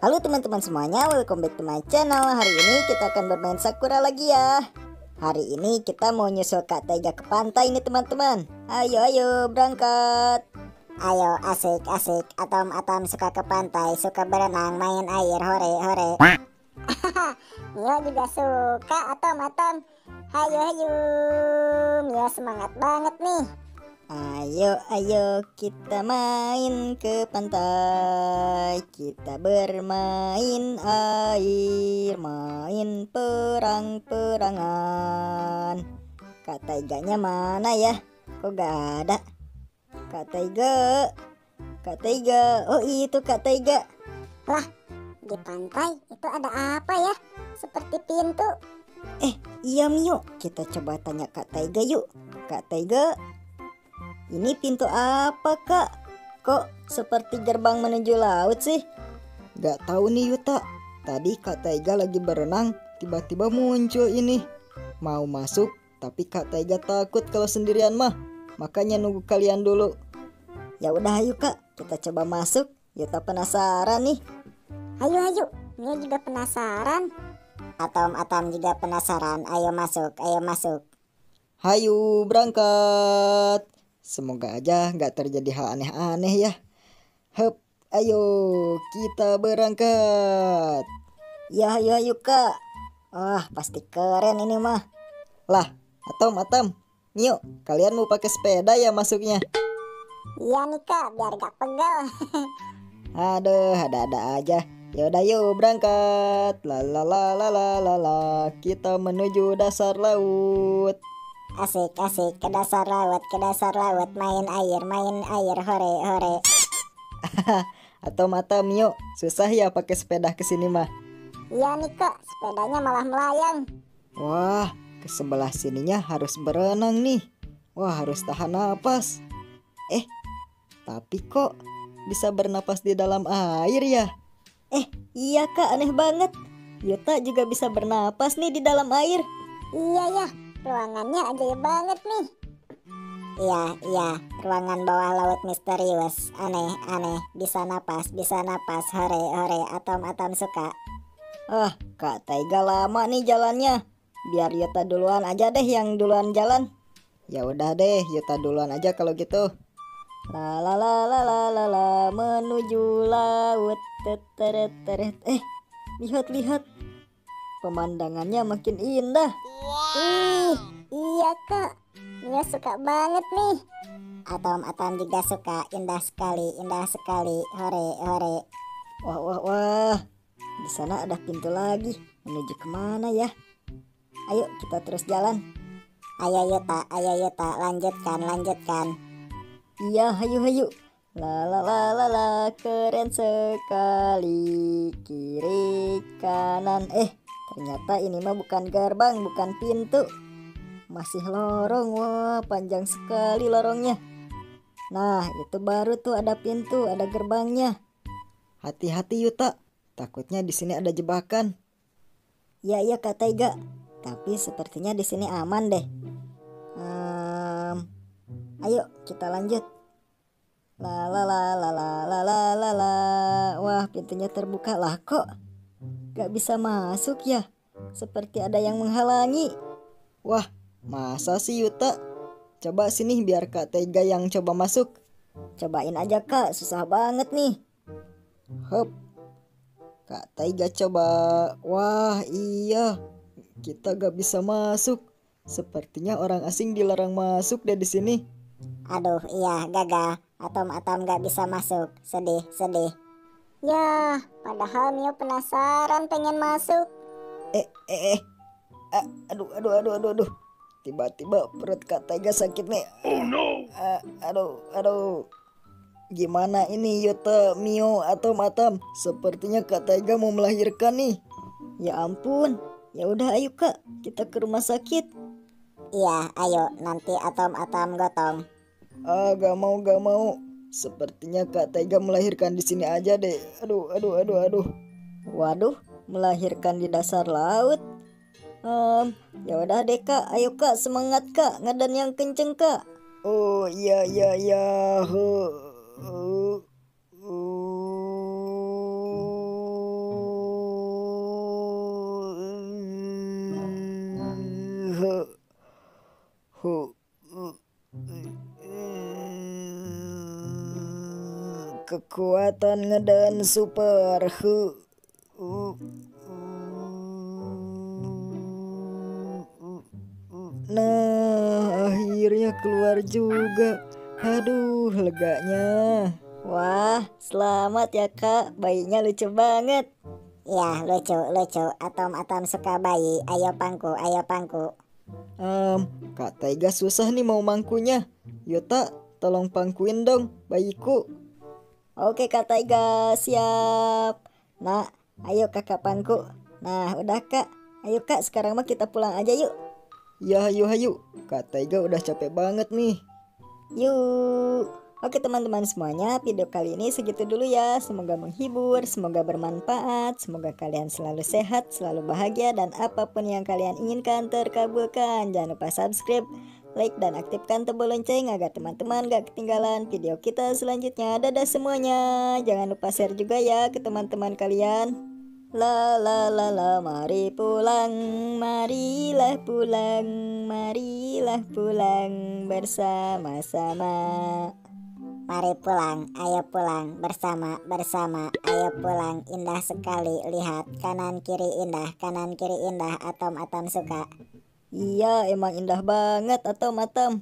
Halo teman-teman semuanya, welcome back to my channel. Hari ini kita akan bermain Sakura lagi ya. Hari ini kita mau nyusul Kak Tega ke pantai nih teman-teman. Ayo ayo berangkat. Ayo asik asik. Atom atom suka ke pantai Suka berenang main air hore hore. Mio juga suka atom atom. Hayo hayo Mio semangat banget nih Ayo, ayo kita main ke pantai. Kita bermain air Main perang-perangan. Kak Taiganya mana ya? Kok gak ada? Kak Taiga Kak Taiga. Oh itu Kak Taiga. Lah di pantai itu ada apa ya? Seperti pintu. Eh iya Mio. Kita coba tanya Kak Taiga yuk. Kak Taiga ini pintu apa kak? Kok seperti gerbang menuju laut sih? Gak tahu nih Yuta. Tadi Kak Taiga lagi berenang, tiba-tiba muncul ini. Mau masuk, tapi Kak Taiga takut kalau sendirian mah. Makanya nunggu kalian dulu. Ya udah ayo kak, kita coba masuk. Yuta penasaran nih. Ayo ayo, Mio juga penasaran. Atom Atom juga penasaran. Ayo masuk, ayo masuk. Hayu berangkat. Semoga aja nggak terjadi hal aneh-aneh ya. Hup, ayo kita berangkat. Ya ayo ayo kak. Wah pasti keren ini mah. Lah, Atom Atom, Mio, kalian mau pakai sepeda ya masuknya? Iya nih kak, biar gak pegal. Aduh, ada-ada aja. Yaudah yuk berangkat. La la la la la la la. Kita menuju dasar laut. Asik asik ke dasar laut, ke dasar laut main air, main air hore hore. Atau mata Mio, susah ya pakai sepeda ke sini mah. Iya nih kak, sepedanya malah melayang. Wah, ke sebelah sininya harus berenang nih. Wah, harus tahan napas. Eh, tapi kok bisa bernapas di dalam air ya? Eh, iya kak aneh banget. Yuta juga bisa bernapas nih di dalam air. Iya ya, ruangannya ajaib banget nih. Iya, iya, ruangan bawah laut misterius. Aneh, aneh, bisa napas, bisa napas, hore, hore, atom-atom suka. Ah, Kak Taiga lama nih jalannya. Biar Yuta duluan aja deh yang duluan jalan. Ya udah deh, Yuta duluan aja kalau gitu. La la la la la la la menuju laut teteret teret. Eh, lihat lihat. Pemandangannya makin indah. Ih, iya kak, Mia suka banget nih. Atom-atom juga suka, indah sekali, indah sekali, hore, hore. Wah wah wah. Di sana ada pintu lagi. Menuju ke mana ya? Ayo kita terus jalan. Ayo Yuta, ayo Yuta, lanjutkan, lanjutkan. Iya, hayu hayu. La la la la la, keren sekali. Kiri kanan. Eh, Ternyata ini mah bukan gerbang, bukan pintu. Masih lorong, wah panjang sekali lorongnya. Nah, itu baru tuh ada pintu, ada gerbangnya. Hati-hati Yuta, takutnya di sini ada jebakan. Ya iya kata Iga, tapi sepertinya di sini aman deh. Um, ayo kita lanjut. La la la la la la la la. Wah, pintunya terbuka lah kok. Gak bisa masuk ya. Seperti ada yang menghalangi. Wah, masa sih Yuta? Coba sini biar Kak Tega yang coba masuk. Cobain aja kak, susah banget nih. Hup. Kak Taiga coba. Wah, iya. Kita gak bisa masuk. Sepertinya orang asing dilarang masuk deh di sini. Aduh, iya gagal. Atom-atom gak bisa masuk. Sedih, sedih. Ya, padahal Mio penasaran pengen masuk. Eh, eh, eh. Ah, aduh, aduh, aduh, aduh, aduh. Tiba-tiba perut Kak Taiga sakit nih. Oh no. Ah, aduh, aduh. Gimana ini Yuta, Mio, atau Matam? Sepertinya Kak Taiga mau melahirkan nih. Ya ampun. Ya udah ayo kak, kita ke rumah sakit. Iya, ayo nanti atom-atom gotong. Ah, gak mau, gak mau. Sepertinya Kak Taiga melahirkan di sini aja deh. Aduh, aduh, aduh, aduh. Waduh, melahirkan di dasar laut. Um, ya udah deh kak, ayo kak semangat kak, ngadan yang kenceng kak. Oh iya iya iya. Huh. Uh, uh. Kekuatan ngeden super. Hu. Uh, uh, uh. Nah, akhirnya keluar juga. Aduh, leganya. Wah, selamat ya kak, bayinya lucu banget. Ya, lucu, lucu. Atom-atom suka bayi. Ayo pangku, ayo pangku. Um, Kak Taiga susah nih mau mangkunya. Yota, tolong pangkuin dong bayiku. Oke kak Taiga, siap. Nah, ayo kakak pangku. Nah, udah kak. Ayo kak, sekarang mah kita pulang aja yuk. Ya, hayu hayu. Kak Taiga udah capek banget nih. Yuk. Oke teman-teman semuanya, video kali ini segitu dulu ya. Semoga menghibur, semoga bermanfaat, semoga kalian selalu sehat, selalu bahagia, dan apa pun yang kalian inginkan terkabulkan. Jangan lupa subscribe, like, dan aktifkan tombol lonceng agar teman-teman gak ketinggalan video kita selanjutnya. Dadah semuanya. Jangan lupa share juga ya ke teman-teman kalian. La la la la mari pulang marilah pulang marilah pulang bersama-sama Mari pulang, ayo pulang bersama bersama, ayo pulang. Indah sekali lihat kanan kiri indah, kanan kiri indah. Atom atom suka. Iya emang indah banget atom atom